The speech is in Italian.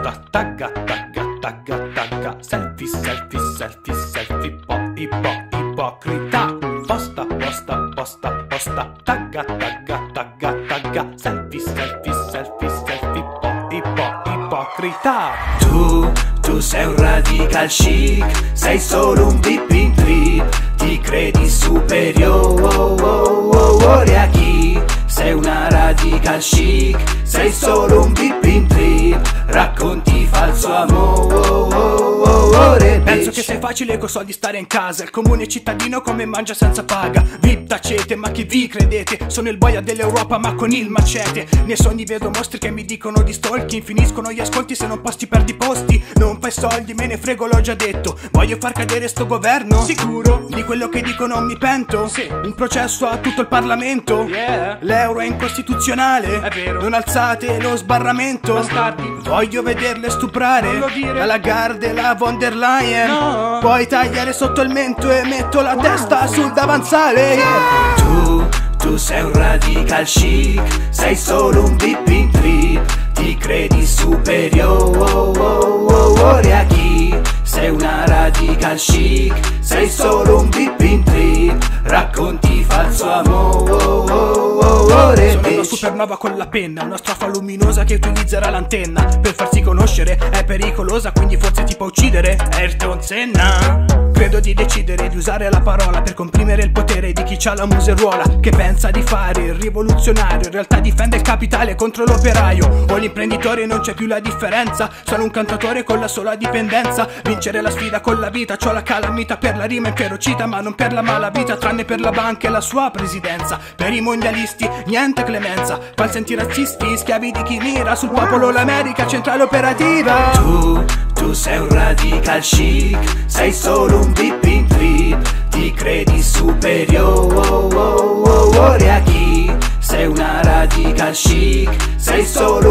posta, tagga, tagga, tagga, tagga, selfie, selfie, selfie, selfie, po, ipo, ipocrita. Posta, posta, posta, posta, tagga, tagga, tagga, tagga, selfie, selfie, selfie, selfie, po, ipo, ipocrita. Tu, tu sei un radical chic, sei solo un pippin trip, ti credi superiore a chi? Sei una radical chic, sei solo un pippin trip, racconti falso amore. Penso che sia facile coi soldi stare in casa. Il comune cittadino come mangia senza paga. Vi tacete ma chi vi credete? Sono il boia dell'Europa ma con il macete. Nei sogni vedo mostri che mi dicono di stalking. Finiscono gli ascolti se non posti perdi posti Non fai soldi me ne frego l'ho già detto. Voglio far cadere sto governo. Sicuro. Di quello che dico non mi pento. Sì. Un processo a tutto il Parlamento. Yeah. L'euro è incostituzionale. È vero. Non alzate lo sbarramento. Bastardi. Voglio vederle stuprare. La Lagarde e la von der Leyen No. Puoi tagliare sotto il mento e metto la testa sul davanzale yeah. Tu, tu sei un radical chic, sei solo un pippin trip, ti credi superiore a chi? Sei una radical chic, sei solo un pippin trip, racconti falso amore. Supernova con la penna Una strofa luminosa che utilizzerà l'antenna. Per farsi conoscere è pericolosa Quindi forse ti può uccidere. Ayrton Senna. Credo di decidere di usare la parola Per comprimere il potere di chi ha la museruola Che pensa di fare il rivoluzionario. In realtà difende il capitale contro l'operaio. O l'imprenditore non c'è più la differenza. Sono un cantatore con la sola dipendenza. Vincere la sfida con la vita C'ho la calamita per la rima inferocita Ma non per la malavita Tranne per la banca e la sua presidenza. Per i mondialisti niente clemenza Falsi antirazzisti Schiavi di chi mira Sul popolo l'America centrale operativa. Tu, tu sei un radical chic, sei solo un pippin trip, ti credi superiore a chi? Sei una radical chic, sei solo